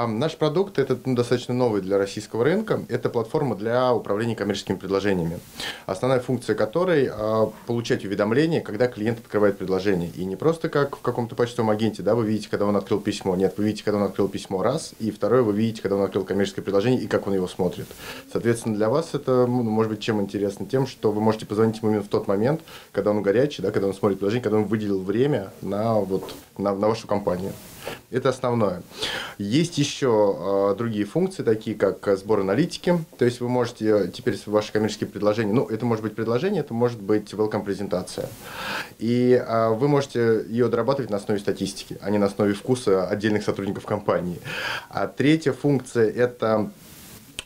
А наш продукт это ну, достаточно новый для российского рынка. Это платформа для управления коммерческими предложениями. Основная функция которой а, получать уведомления, когда клиент открывает предложение. И не просто как в каком-то почтовом агенте, да, вы видите, когда он открыл письмо. Нет, вы видите, когда он открыл письмо раз, и второе, вы видите, когда он открыл коммерческое предложение и как он его смотрит. Соответственно, для вас это ну, может быть чем интересно? Тем, что вы можете позвонить ему именно в тот момент, когда он горячий, да, когда он смотрит предложение, когда он выделил время на, вот, на, на вашу компанию. Это основное. Есть еще э, другие функции, такие как сбор аналитики. То есть вы можете теперь ваши коммерческие предложения, ну, это может быть предложение, это может быть welcome презентация. И э, вы можете ее дорабатывать на основе статистики, а не на основе вкуса отдельных сотрудников компании. А третья функция – это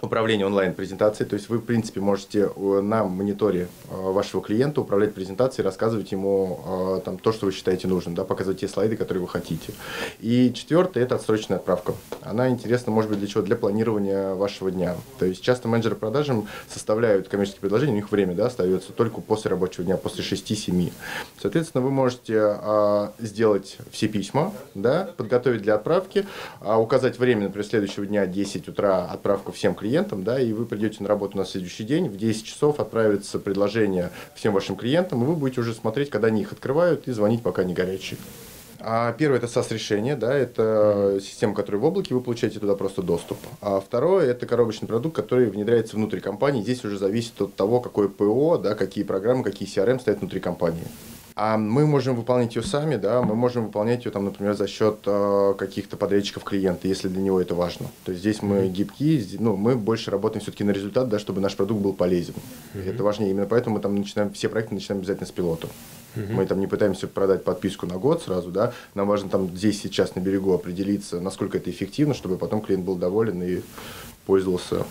управление онлайн-презентацией, то есть вы, в принципе, можете э, на мониторе э, вашего клиента управлять презентацией, рассказывать ему э, там, то, что вы считаете нужным, да, показывать те слайды, которые вы хотите. И четвертое – это отсроченная отправка. Она интересна, может быть, для чего? Для планирования вашего дня. То есть часто менеджеры продажам составляют коммерческие предложения, у них время да, остается только после рабочего дня, после 6-7. Соответственно, вы можете сделать все письма, да, подготовить для отправки, указать время, например, следующего дня 10 утра отправку всем клиентам, клиентам, да, и вы придете на работу на следующий день, в 10 часов отправится предложение всем вашим клиентам, и вы будете уже смотреть, когда они их открывают, и звонить, пока не горячие. А первое это SaaS-решение, да, это система, которая в облаке, вы получаете туда просто доступ. А второе это коробочный продукт, который внедряется внутри компании. Здесь уже зависит от того, какое ПО, да, какие программы, какие CRM стоят внутри компании. А мы можем выполнять ее сами, да, мы можем выполнять ее, там, например, за счет э, каких-то подрядчиков клиента, если для него это важно. То есть здесь мы гибкие, ну, мы больше работаем все-таки на результат, да, чтобы наш продукт был полезен. Mm-hmm. Это важнее. Именно поэтому мы там начинаем, все проекты начинаем обязательно с пилота. Мы там не пытаемся продать подписку на год сразу, да, нам важно там здесь сейчас на берегу определиться, насколько это эффективно, чтобы потом клиент был доволен и пользовался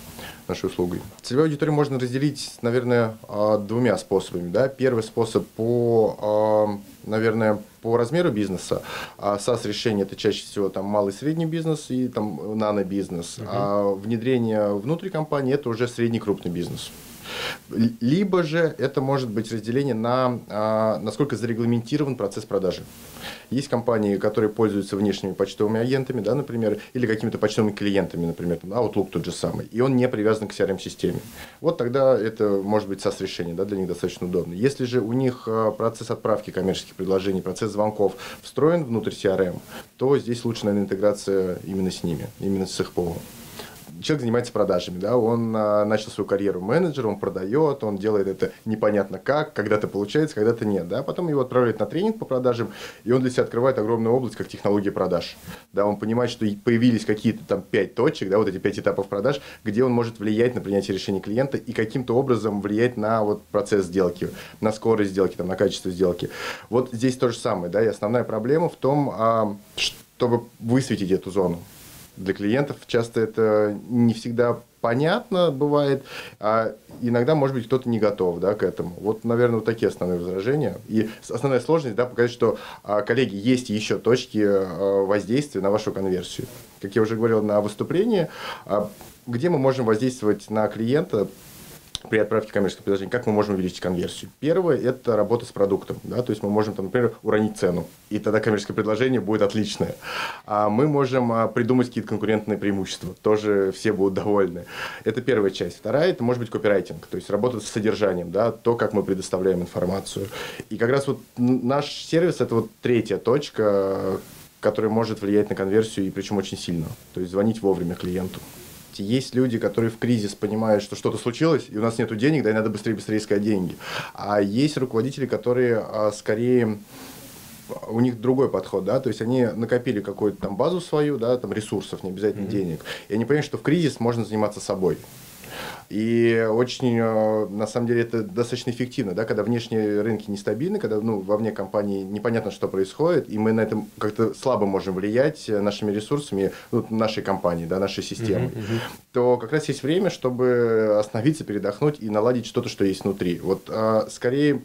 нашей услугой. Целевую аудиторию можно разделить, наверное, а, двумя способами. Да? Первый способ по, а, наверное, по размеру бизнеса. А SaaS-решение – это чаще всего там, малый и средний бизнес и там, нано-бизнес. Uh-huh. А внедрение внутри компании – это уже средний крупный бизнес. Либо же это может быть разделение на а, насколько зарегламентирован процесс продажи. Есть компании, которые пользуются внешними почтовыми агентами, да, например, или какими-то почтовыми клиентами, например, там, Outlook тот же самый, и он не привязан к CRM-системе. Вот тогда это может быть SaaS-решение, да, для них достаточно удобно. Если же у них а, процесс отправки коммерческих предложений, процесс звонков встроен внутрь CRM, то здесь лучше, наверное, интеграция именно с ними, именно с их ПО человек занимается продажами, да, он а, начал свою карьеру менеджера, он продает, он делает это непонятно как, когда-то получается, когда-то нет, да, потом его отправляют на тренинг по продажам, и он для себя открывает огромную область, как технология продаж, да, он понимает, что появились какие-то там пять точек, да, вот эти пять этапов продаж, где он может влиять на принятие решения клиента и каким-то образом влиять на вот процесс сделки, на скорость сделки, там, на качество сделки. Вот здесь то же самое, да, и основная проблема в том, а, чтобы высветить эту зону для клиентов часто это не всегда понятно бывает, а иногда, может быть, кто-то не готов да, к этому. Вот, наверное, вот такие основные возражения. И основная сложность, да, показать, что, а, коллеги, есть еще точки а, воздействия на вашу конверсию. Как я уже говорил на выступлении, а, где мы можем воздействовать на клиента при отправке коммерческого предложения, как мы можем увеличить конверсию? Первое – это работа с продуктом. Да? То есть мы можем, там, например, уронить цену, и тогда коммерческое предложение будет отличное. А мы можем а, придумать какие-то конкурентные преимущества, тоже все будут довольны. Это первая часть. Вторая – это может быть копирайтинг, то есть работа с содержанием, да? то, как мы предоставляем информацию. И как раз вот наш сервис – это вот третья точка, которая может влиять на конверсию, и причем очень сильно. То есть звонить вовремя клиенту. Есть люди, которые в кризис понимают, что что-то случилось, и у нас нет денег, да и надо быстрее-быстрее искать деньги. А есть руководители, которые а, скорее у них другой подход, да, то есть они накопили какую-то там базу свою, да, там ресурсов, не обязательно mm-hmm. денег, и они понимают, что в кризис можно заниматься собой. И очень, э, на самом деле, это достаточно эффективно, да, когда внешние рынки нестабильны, когда ну, вовне компании непонятно, что происходит, и мы на этом как-то слабо можем влиять нашими ресурсами ну, нашей компании, да, нашей системы, uh-huh, uh-huh. то как раз есть время, чтобы остановиться, передохнуть и наладить что-то, что есть внутри. Вот а, скорее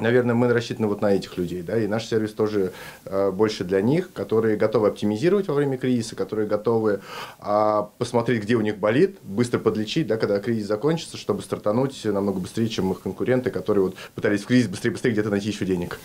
Наверное, мы рассчитаны вот на этих людей, да, и наш сервис тоже э, больше для них, которые готовы оптимизировать во время кризиса, которые готовы э, посмотреть, где у них болит, быстро подлечить, да, когда кризис закончится, чтобы стартануть намного быстрее, чем их конкуренты, которые вот пытались в кризис быстрее-быстрее где-то найти еще денег.